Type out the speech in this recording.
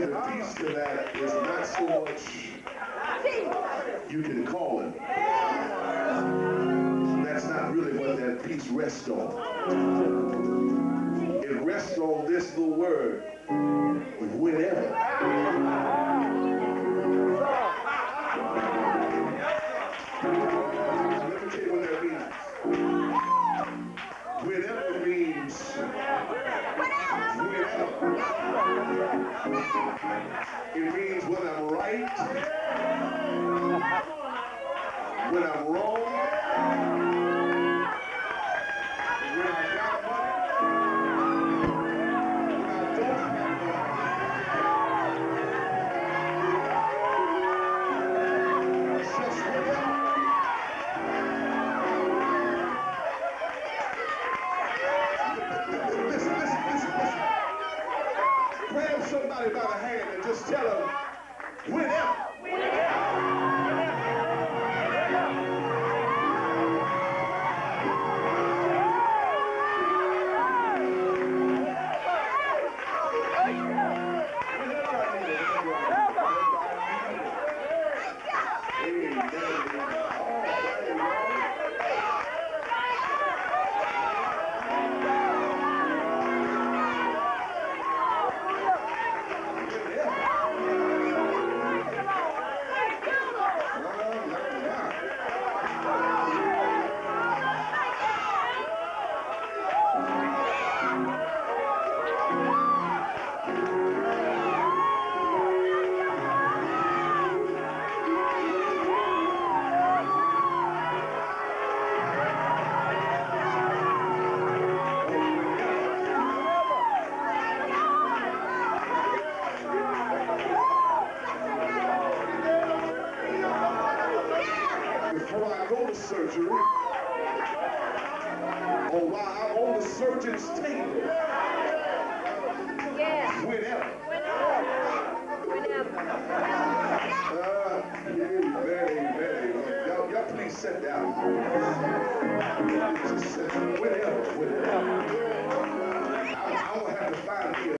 the piece to that is not so much you can call him. Piece rests on. It rests on this little word, whenever. Let means whenever. It means when I'm right, surgery, or while I'm on the surgeon's table, Yeah. whenever. Whenever. Uh, amen, amen. Y'all, y'all please sit down. Just sit- Whenever, whenever. I, I will have to find me